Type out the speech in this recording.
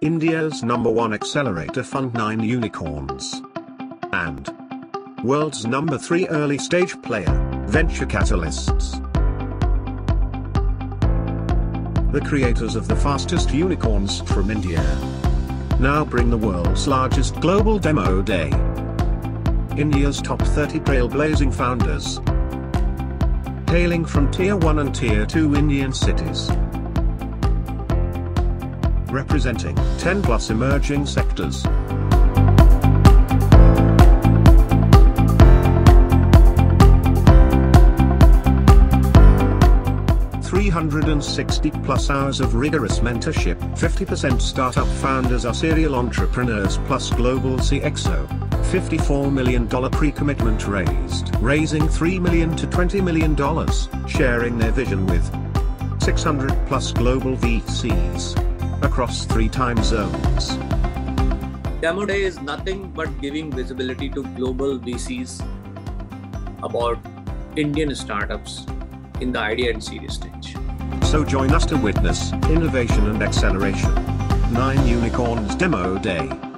India's number one accelerator fund 9 unicorns. And world's number 3 early stage player, Venture Catalysts. The creators of the fastest unicorns from India. Now bring the world's largest global demo day. India's top 30 trailblazing founders. Hailing from Tier 1 and Tier 2 Indian cities representing 10 plus emerging sectors. Three hundred and sixty plus hours of rigorous mentorship. 50% startup founders are serial entrepreneurs plus global CXO. $54 million pre-commitment raised, raising 3 million to $20 million, sharing their vision with 600 plus global VCs across three time zones. Demo Day is nothing but giving visibility to global VCs about Indian startups in the idea and series stage. So join us to witness innovation and acceleration. Nine Unicorns Demo Day.